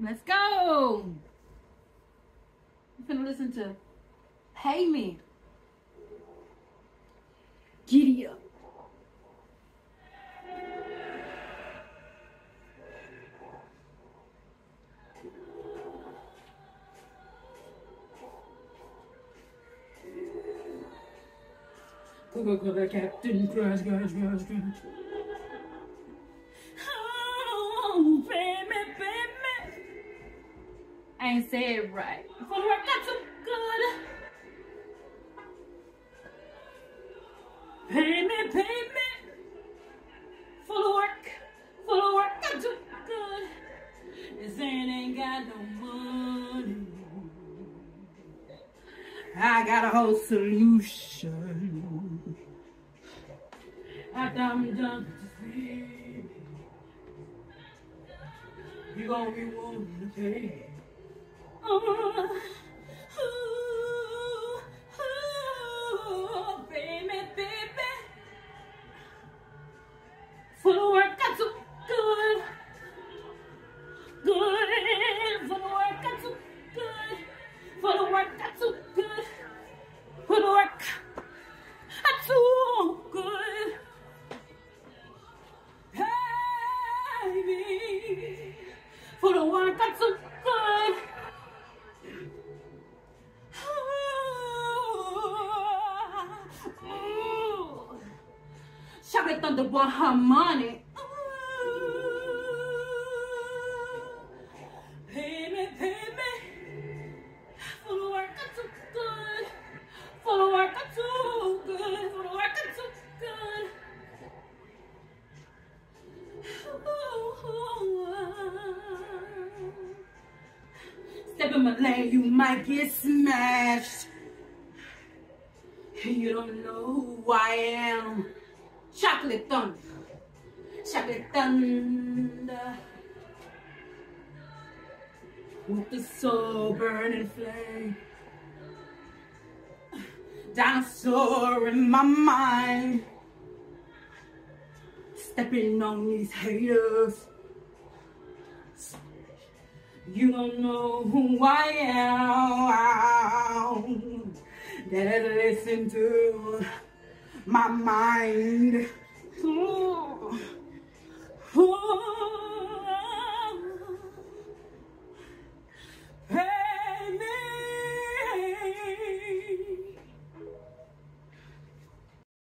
Let's go. I'm finna listen to Pay Me. Giddy up. Go, go, go, captain, crash, crash, crash, crash. Ain't say it right. For work, got so good. Pay me, pay me. Full of work, full of work, got so good. This ain't ain't got no money. I got a whole solution. After I'm done you gonna be wanting to pay. Oh. Full of work, got so Chocolate Thundah want her money. Pay me, pay me. Full of work, I'm too good. Full of work, I'm too good. Full of work, I'm too good. Step in my lane, you might get smashed. You don't know who I am. Chocolate Thundah. Chocolate Thundah. With the soul burning flame. Dinosaur in my mind. Stepping on these haters. You don't know who I am. That listen to my mind. Ooh. Ooh.